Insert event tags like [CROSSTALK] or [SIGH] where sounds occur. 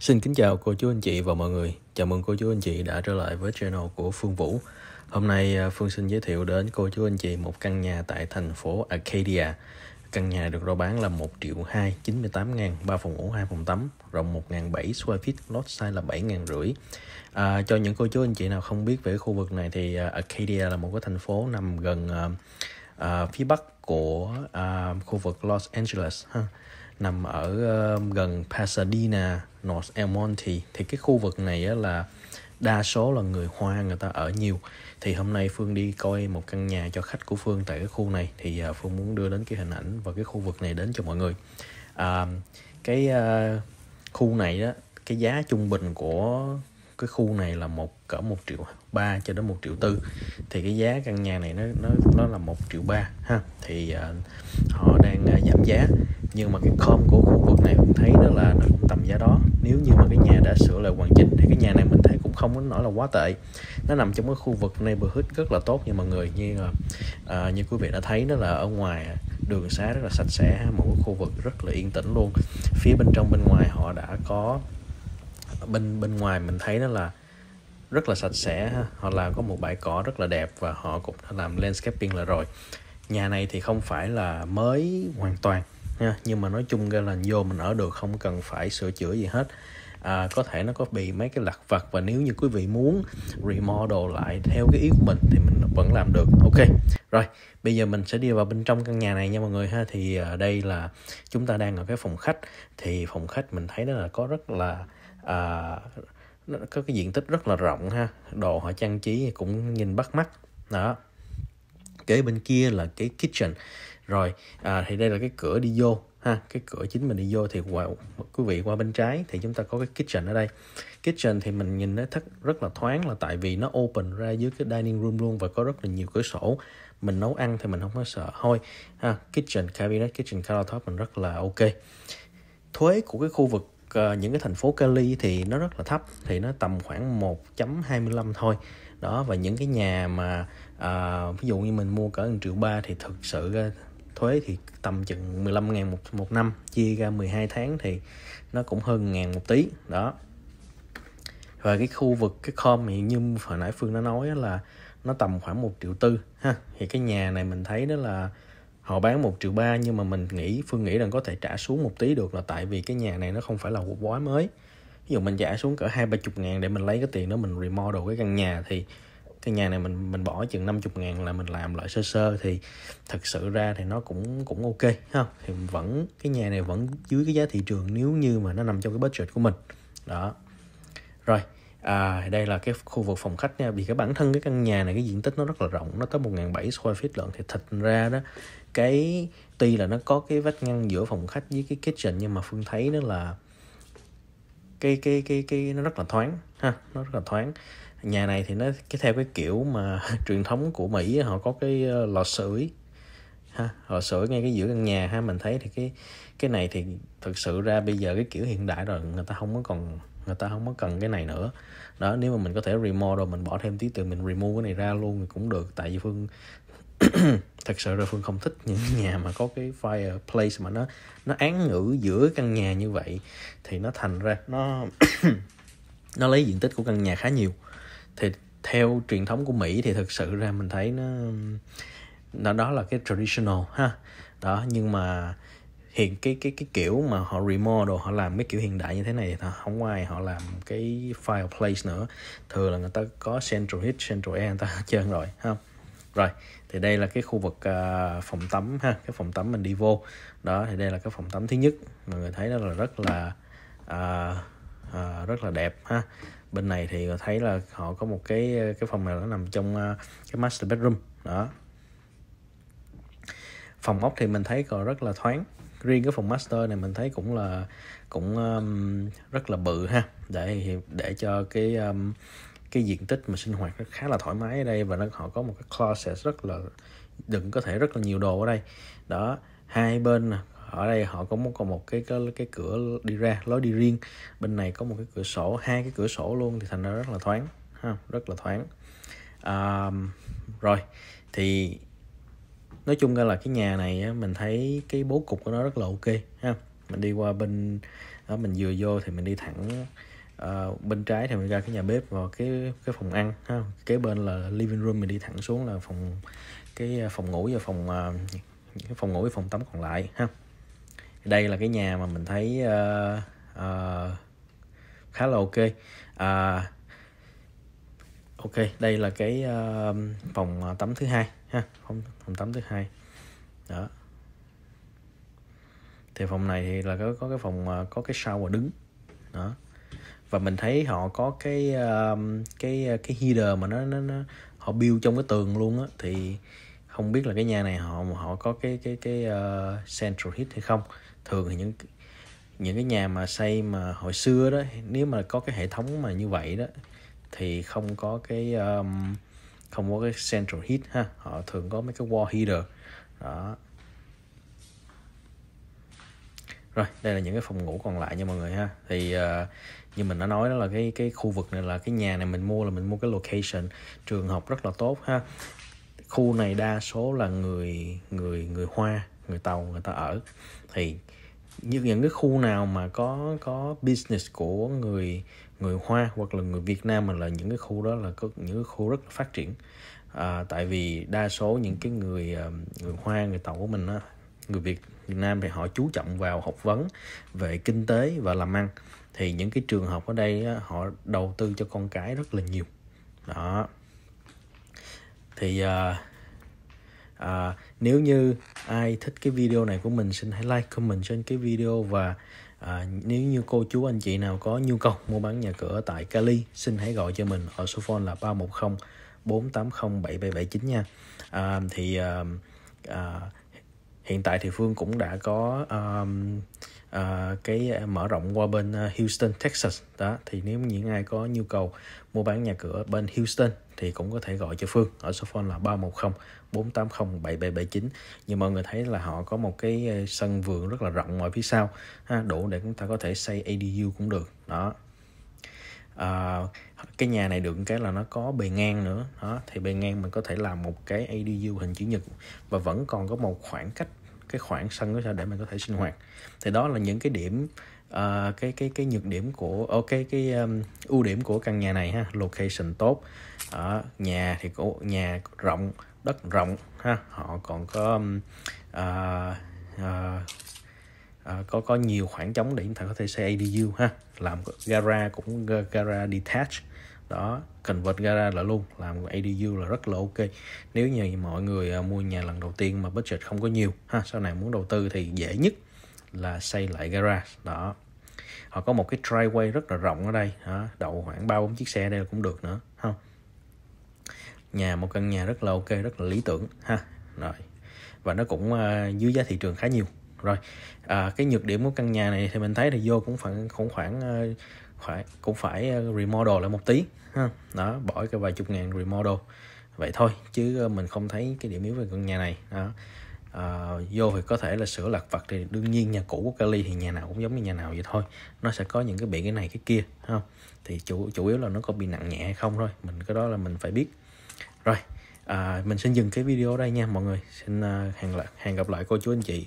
Xin kính chào cô chú anh chị và mọi người. Chào mừng cô chú anh chị đã trở lại với channel của Phương Vũ. Hôm nay à, Phương xin giới thiệu đến cô chú anh chị một căn nhà tại thành phố Arcadia. Căn nhà được rao bán là 1 triệu 2, 98 ngàn, 3 phòng ngủ, 2 phòng tắm, rộng 1 ngàn 7 square feet, lot size là 7 ngàn rưỡi. À, cho những cô chú anh chị nào không biết về khu vực này thì à, Arcadia là một cái thành phố nằm gần uh, à, phía bắc của à, khu vực Los Angeles ha nằm ở uh, gần Pasadena, North El Monte thì cái khu vực này á, là đa số là người Hoa người ta ở nhiều. Thì hôm nay Phương đi coi một căn nhà cho khách của Phương tại cái khu này. Thì uh, Phương muốn đưa đến cái hình ảnh và cái khu vực này đến cho mọi người. Uh, cái uh, khu này đó cái giá trung bình của cái khu này là một cỡ một triệu ba cho đến một triệu tư. Thì cái giá căn nhà này nó nó nó là một triệu ba ha. Thì uh, họ đang uh, giảm giá. Nhưng mà cái com của khu vực này mình thấy đó là nó cũng tầm giá đó. Nếu như mà cái nhà đã sửa lại hoàn chỉnh thì cái nhà này mình thấy cũng không có nói là quá tệ. Nó nằm trong cái khu vực neighborhood rất là tốt nha mọi người. Như uh, như quý vị đã thấy đó là ở ngoài đường xá rất là sạch sẽ một cái khu vực rất là yên tĩnh luôn. Phía bên trong bên ngoài họ đã có bên bên ngoài mình thấy đó là rất là sạch sẽ ha. họ làm có một bãi cỏ rất là đẹp và họ cũng đã làm landscaping là rồi. Nhà này thì không phải là mới hoàn toàn nha nhưng mà nói chung ra là vô mình ở được không cần phải sửa chữa gì hết. À, có thể nó có bị mấy cái lặt vặt và nếu như quý vị muốn remodel lại theo cái ý của mình thì mình vẫn làm được. Ok rồi bây giờ mình sẽ đi vào bên trong căn nhà này nha mọi người ha. Thì à, đây là chúng ta đang ở cái phòng khách. Thì phòng khách mình thấy đó là có rất là à, nó có cái diện tích rất là rộng ha. Đồ họ trang trí cũng nhìn bắt mắt. Đó. Kế bên kia là cái kitchen. Rồi à, thì đây là cái cửa đi vô ha. Cái cửa chính mình đi vô thì wow, quý vị qua bên trái thì chúng ta có cái kitchen ở đây. Kitchen thì mình nhìn nó thất rất là thoáng là tại vì nó open ra dưới cái dining room luôn và có rất là nhiều cửa sổ. Mình nấu ăn thì mình không có sợ. Thôi ha kitchen cabinet kitchen countertop mình rất là ok. Thuế của cái khu vực Ờ, những cái thành phố Cali thì nó rất là thấp thì nó tầm khoảng 1.25 thôi. Đó và những cái nhà mà à, ví dụ như mình mua cỡ 1 triệu ba thì thực sự ờ, thuế thì tầm chừng 15 ngàn một, một năm chia ra 12 tháng thì nó cũng hơn ngàn một tí đó. Và cái khu vực cái com thì như hồi nãy Phương đã nói là nó tầm khoảng một triệu tư ha. Thì cái nhà này mình thấy đó là họ bán một triệu ba, nhưng mà mình nghĩ, Phương nghĩ rằng có thể trả xuống một tí được là tại vì cái nhà này nó không phải là một quá mới. Ví dụ mình trả xuống cỡ hai, ba chục ngàn để mình lấy cái tiền đó, mình remodel cái căn nhà thì cái nhà này mình mình bỏ chừng 50 ngàn là mình làm lại sơ sơ thì thật sự ra thì nó cũng cũng ok, ha. Thì vẫn, cái nhà này vẫn dưới cái giá thị trường nếu như mà nó nằm trong cái budget của mình. Đó. Rồi à đây là cái khu vực phòng khách nha. Vì cái bản thân cái căn nhà này, cái diện tích nó rất là rộng, nó tới 1.700 square feet lận thì thật ra đó cái, tuy là nó có cái vách ngăn giữa phòng khách với cái kitchen, nhưng mà phương thấy nó là cái cái cái cái, nó rất là thoáng, ha, nó rất là thoáng. Nhà này thì nó, cái theo cái kiểu mà [LAUGHS] truyền thống của Mỹ họ có cái ờ, lò sưởi, ha, lò sưởi ngay cái giữa căn nhà ha. Mình thấy thì cái cái này thì thực sự ra bây giờ cái kiểu hiện đại rồi, người ta không có còn, người ta không có cần cái này nữa. Đó, nếu mà mình có thể remodel, mình bỏ thêm tí từ mình remove cái này ra luôn thì cũng được. Tại vì phương [COUGHS] thật sự là phương không thích những nhà mà có cái fireplace mà nó nó án ngữ giữa căn nhà như vậy thì nó thành ra nó [COUGHS] nó lấy diện tích của căn nhà khá nhiều. Thì theo truyền thống của Mỹ thì thực sự ra mình thấy nó nó, đó là cái traditional ha. Đó, nhưng mà hiện cái cái cái kiểu mà họ remodel, họ làm cái kiểu hiện đại như thế này thì không ai họ làm cái fireplace nữa. Thường là người ta có central heat, central air, người ta [LAUGHS] trơn rồi, ha rồi thì đây là cái khu vực uh, phòng tắm ha cái phòng tắm mình đi vô. Đó thì đây là cái phòng tắm thứ nhất. Mọi người thấy đó là rất là uh, uh, rất là đẹp ha. Bên này thì thấy là họ có một cái cái phòng này nó nằm trong uh, cái master bedroom. Đó. Phòng ốc thì mình thấy còn rất là thoáng. Riêng cái phòng master này mình thấy cũng là cũng um, rất là bự ha. Để để cho cái um, cái diện tích mà sinh hoạt nó khá là thoải mái ở đây và nó họ có một cái closet rất là đựng có thể rất là nhiều đồ ở đây. Đó hai bên ở đây họ có một còn một cái, cái cái cửa đi ra lối đi riêng. Bên này có một cái cửa sổ hai cái cửa sổ luôn thì thành ra rất là thoáng ha rất là thoáng. À, rồi thì nói chung ra là cái nhà này mình thấy cái bố cục của nó rất là ok ha. Mình đi qua bên đó mình vừa vô thì mình đi thẳng uh, bên trái thì mình ra cái nhà bếp và cái cái phòng ăn ha. Kế bên là living room mình đi thẳng xuống là phòng cái à, phòng ngủ và phòng uh, cái phòng ngủ với phòng tắm còn lại ha. Đây là cái nhà mà mình thấy uh, uh, khá là ok. Uh, ok đây là cái uh, phòng tắm thứ hai ha phòng, phòng tắm thứ hai. Đó. Thì phòng này thì là có có cái phòng có cái shower đứng. Đó và mình thấy họ có cái um, cái cái header mà nó nó, nó họ build trong cái tường luôn á. Thì không biết là cái nhà này họ họ có cái cái cái uh, central heat hay không. Thường thì những những cái nhà mà xây mà hồi xưa đó nếu mà có cái hệ thống mà như vậy đó thì không có cái um, không có cái central heat ha. Họ thường có mấy cái wall heater đó. Rồi đây là những cái phòng ngủ còn lại nha mọi người ha. Thì uh, như mình đã nói đó là cái cái khu vực này là cái nhà này mình mua là mình mua cái location. Trường học rất là tốt ha. Khu này đa số là người người người hoa người tàu người ta ở. Thì như những cái khu nào mà có có business của người người hoa hoặc là người Việt Nam mà là những cái khu đó là có những cái khu rất là phát triển. À, tại vì đa số những cái người ờ, người hoa người tàu của mình á người Việt Việt Nam thì họ chú trọng vào học vấn về kinh tế và làm ăn. Thì những cái trường học ở đây họ đầu tư cho con cái rất là nhiều. Đó. Thì à, à, nếu như ai thích cái video này của mình xin hãy like comment trên cái video và à, nếu như cô chú anh chị nào có nhu cầu mua bán nhà cửa tại Cali xin hãy gọi cho mình. Ở số phone là 310 480 7779 nha. À, thì à, à, hiện tại thì Phương cũng đã có um, uh, cái ờ, mở rộng qua bên ờ, Houston, Texas. Đó thì nếu những ai có nhu cầu mua bán nhà cửa bên Houston thì cũng có thể gọi cho Phương. Ở số phone là 310 480 7779 như mọi người thấy là họ có một cái sân vườn rất là rộng ở phía sau ha, đủ để chúng ta có thể xây ADU cũng được. Đó. À, cái nhà này được cái là nó có bề ngang nữa. Đó thì bề ngang mình có thể làm một cái ADU hình chữ nhật và vẫn còn có một khoảng cách cái khoảng sân đó để mình có thể sinh hoạt. Thì đó là những cái điểm uh, cái cái cái nhược điểm của ok cái, cái um, ưu điểm của căn nhà này ha location tốt. Ở nhà thì có nhà rộng đất rộng ha họ còn có um, uh, uh, uh, có có nhiều khoảng trống để chúng ta có thể xây ADU ha. Làm gara cũng gara detached đó convert gara là luôn làm ADU là rất là ok. Nếu như mọi người à, mua nhà lần đầu tiên mà budget không có nhiều ha sau này muốn đầu tư thì dễ nhất là xây lại garage. Đó. Họ có một cái driveway rất là rộng ở đây đó, đậu khoảng ba bốn chiếc xe đây cũng được nữa không nhà một căn nhà rất là ok rất là lý tưởng ha. Rồi. Và nó cũng uh, dưới giá thị trường khá nhiều. Rồi à, cái nhược điểm của căn nhà này thì mình thấy là vô cũng khoảng cũng khoảng uh, phải cũng phải remodel lại một tí. Ha. Đó bỏ cái vài chục ngàn remodel. Vậy thôi chứ mình không thấy cái điểm yếu về căn nhà này. Đó. À, vô thì có thể là sửa lặt vặt thì đương nhiên nhà cũ của Cali thì nhà nào cũng giống như nhà nào vậy thôi. Nó sẽ có những cái bị cái này cái kia không? Thì chủ chủ yếu là nó có bị nặng nhẹ hay không thôi. Mình cái đó là mình phải biết. Rồi à, mình xin dừng cái video ở đây nha mọi người. Xin uh, hẹn lại hẹn gặp lại cô chú anh chị